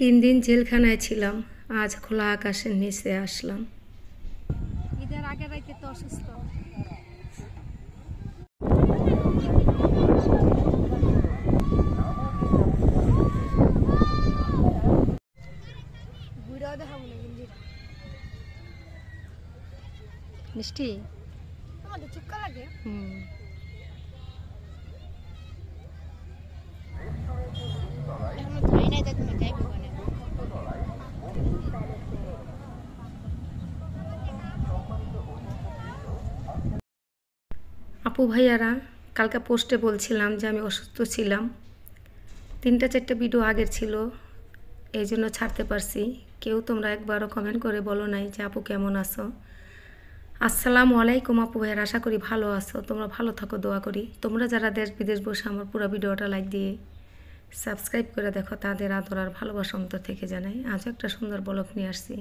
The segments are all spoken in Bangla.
তিন দিন জেলখানায় ছিলাম। আজ খোলা আকাশের নিচে আসলাম। ঈদের আগে রাইতে তো অসুস্থ। মিষ্টি? আমাদের চুক্কা লাগে? হুম। এখনও ধরে নাই দেখুন যাইবো আপু ভাইয়ারা, কালকে পোস্টে বলছিলাম যে আমি অসুস্থ ছিলাম। তিনটা চারটা ভিডিও আগের ছিল, এই জন্য ছাড়তে পারছি। কেউ তোমরা একবারও কমেন্ট করে বলো নাই যে আপু কেমন আছো? আসসালামু আলাইকুম আপু ভাইয়ার, আশা করি ভালো আছো। তোমরা ভালো থাকো, দোয়া করি। তোমরা যারা দেশ বিদেশ বসে আমার পুরো ভিডিওটা লাইক দিয়ে সাবস্ক্রাইব করে দেখো, তাদের আদর আর ভালোবাসা অন্তর থেকে জানাই। আজও একটা সুন্দর ব্লগ নিয়ে আসছি।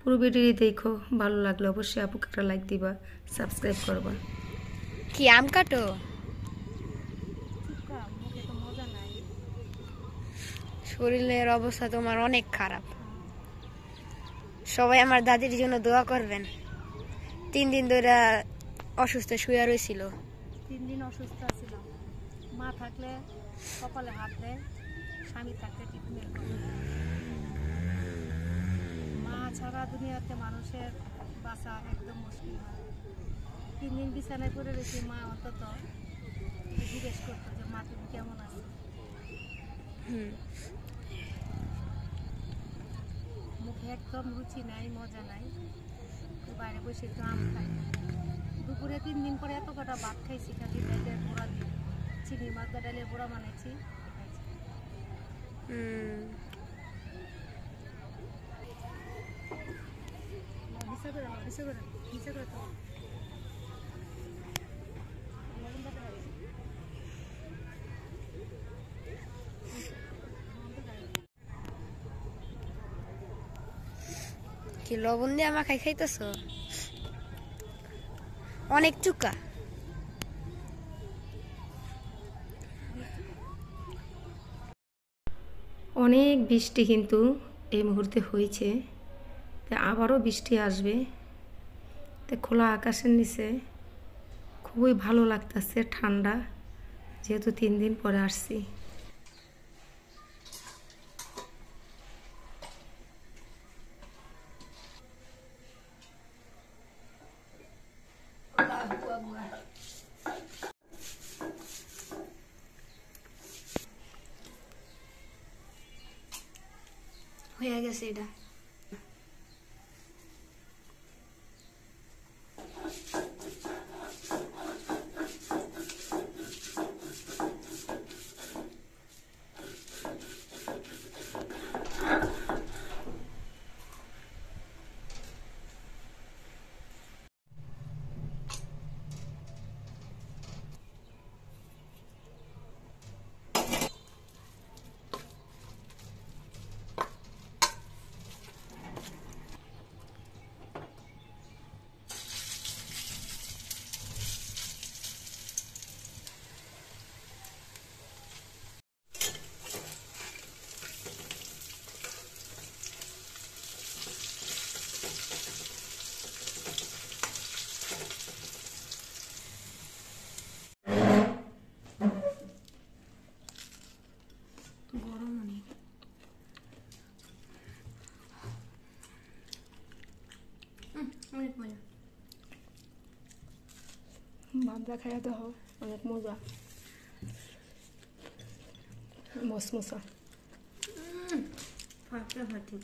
পুরো ভিডিওটি দেখো, ভালো লাগলে অবশ্যই আপুকে একটা লাইক দিবা সাবস্ক্রাইব করবা। কি আম কাটো? শরীরের অবস্থা তোমার অনেক খারাপ। সবাই আমার দাদির জন্য দোয়া করবেন। তিন দিন ধরে অসুস্থ শুয়ে রয়েছিল তিন দিন অসুস্থ ছিলাম মা থাকলে কপালে হাত দেয় স্বামী থাকলে ট্রিটমেন্ট মা ছাড়া দুনিয়াতে মানুষের বাঁচা একদম মুশকিল হয়। তিন দিন বিছানায় পড়ে রয়েছি মা অন্তত। জিজ্ঞেস করতো যে মা তুমি কেমন আছো? মুখে একদম রুচি নাই মজা নাই। বাইরে বসে একটু আম খাই। দুপুরে তিন দিন পরে এত কটা ভাত খাইছি খালি ডালের বড়া দিয়ে। চিনি মাছ ডালের বড়া বানাইছি নিচে করে করে তো কি লবণ দিয়ে মাখাই খাইতেছ? অনেক চুকা অনেক বৃষ্টি কিন্তু এই মুহূর্তে হয়েছে তা আবারও বৃষ্টি আসবে। তো খোলা আকাশের নিচে খুবই ভালো লাগতেছে ঠান্ডা, যেহেতু তিন দিন পরে আসছি। 안 구한 거야. 후회하겠습니다. অনেক মজা ভাবনা খাইয়া দেহ অনেক মজা। মসমসা ফাটা ফাটি